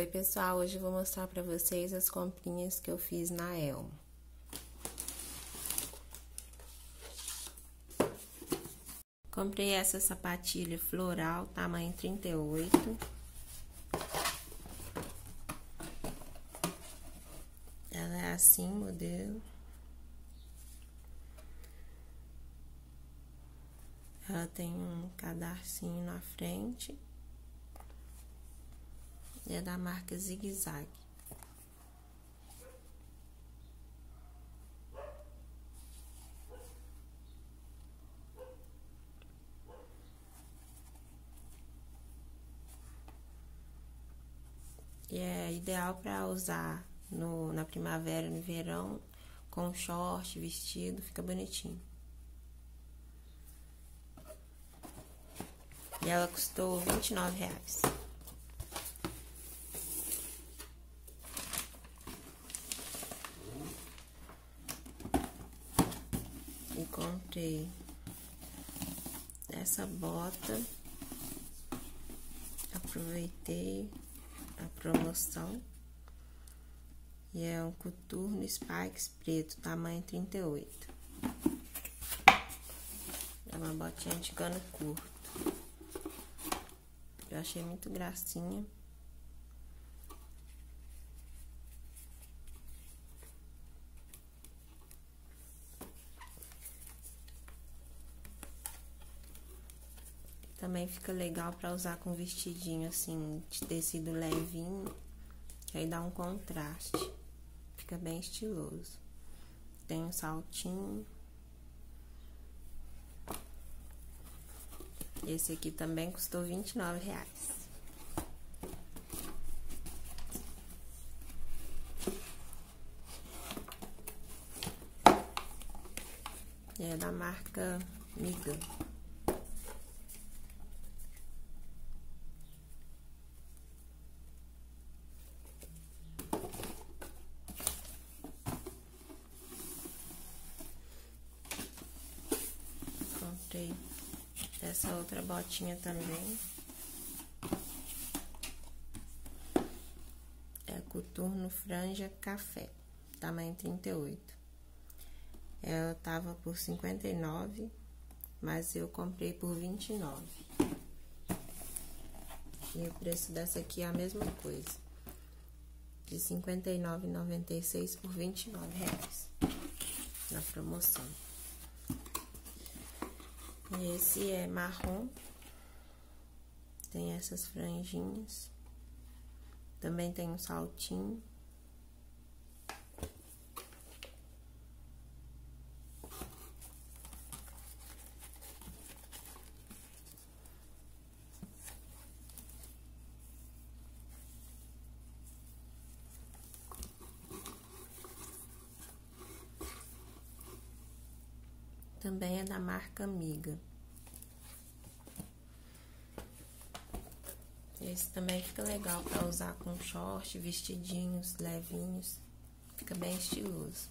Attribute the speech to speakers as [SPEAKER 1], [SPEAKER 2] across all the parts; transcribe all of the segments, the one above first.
[SPEAKER 1] Oi pessoal, hoje eu vou mostrar para vocês as comprinhas que eu fiz na Elmo. Comprei essa sapatilha floral, tamanho 38. Ela é assim, modelo. Ela tem um cadarcinho na frente é da marca Zig Zag. E é ideal para usar no, na primavera no verão, com short, vestido, fica bonitinho. E ela custou 29 reais. Encontrei essa bota. Aproveitei a promoção. E é um coturno Spikes preto, tamanho 38. É uma botinha de cano curto. Eu achei muito gracinha. Também fica legal para usar com vestidinho assim, de tecido levinho, que aí dá um contraste. Fica bem estiloso. Tem um saltinho. Esse aqui também custou 29 reais. É da marca Miga. comprei essa outra botinha também. É coturno franja café, tamanho 38. Ela tava por 59, mas eu comprei por 29. E o preço dessa aqui é a mesma coisa. De R$ 59,96 por 29 reais. Na promoção. Esse é marrom. Tem essas franjinhas. Também tem um saltinho. Também é da marca Amiga. Esse também fica legal para usar com short, vestidinhos levinhos. Fica bem estiloso.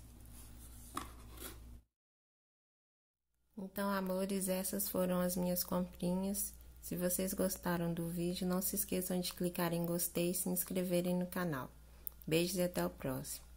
[SPEAKER 1] Então, amores, essas foram as minhas comprinhas. Se vocês gostaram do vídeo, não se esqueçam de clicar em gostei e se inscreverem no canal. Beijos e até o próximo.